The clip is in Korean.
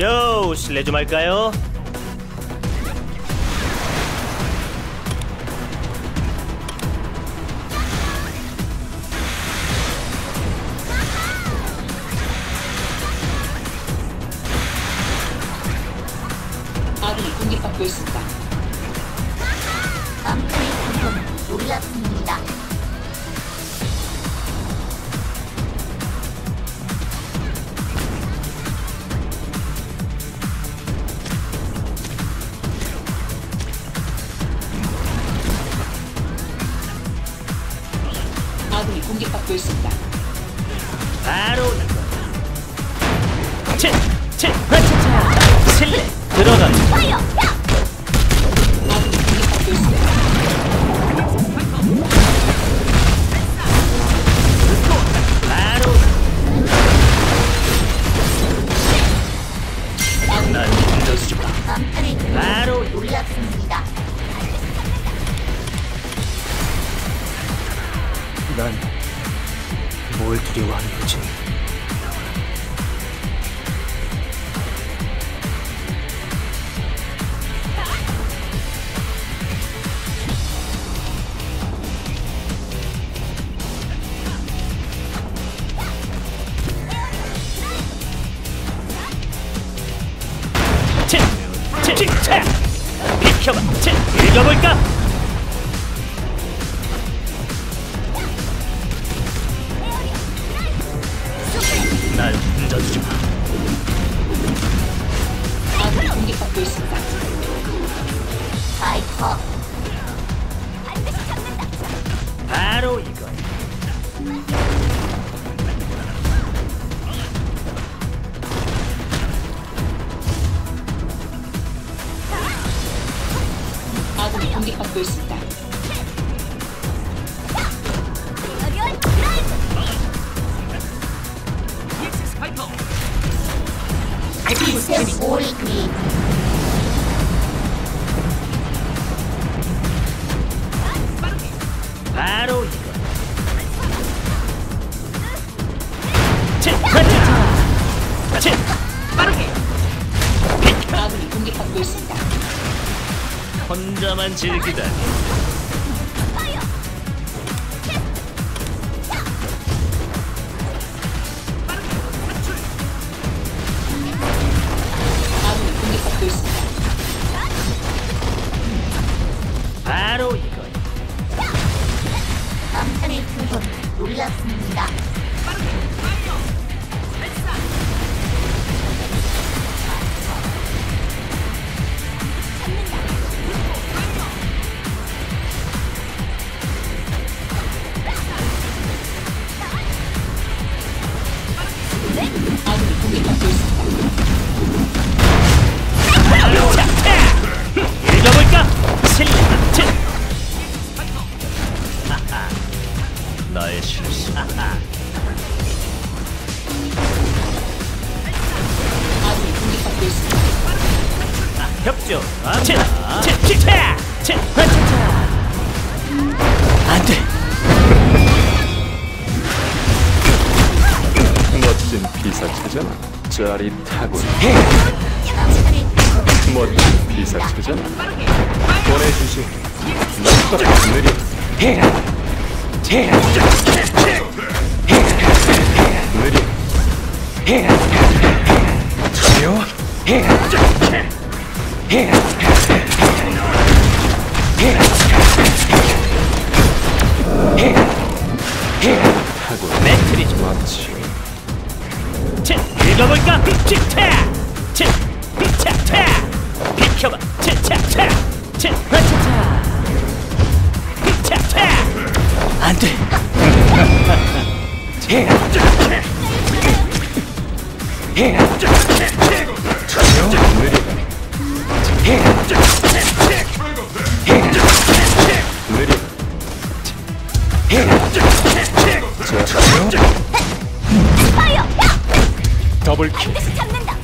요 실례 좀 할까요? 아군이 공격받고 있습니다. 남편의 공격은 놀랍습니다. 공격받고 있습니다. 바로. 치, 치, 화차차. 실례 들어가. 파이어! 야! 아군이 공격받고 있습니다. 바로 난 힘들지 마. 남편의 공격은 바로 놀랍습니다. 난 뭘 두려워하는 거지? 치, 치, 치, 차. 비켜봐, 치, 읽어볼까? 아군이 공격받고 있습니다. 시스템 오리 혼자만 즐기다니. 바로 이거. 남편의 공격은 놀랍습니다. 협조. 치, 치, 치, 차. 치, 화차차. 안 돼. 멋진 비사체잖아. 짜릿하군. 남편의 공격은 멋진 비사체잖아. 보내주지. 넌 느려. 느려. 두려워? 하고 매트리죠. 마치 치, 읽어볼까? 치차. 치, 차차. 비켜봐. 치차차. 치, 화차차. 차차. 안 돼. 느려. 더블킬. 반드시 잡는다!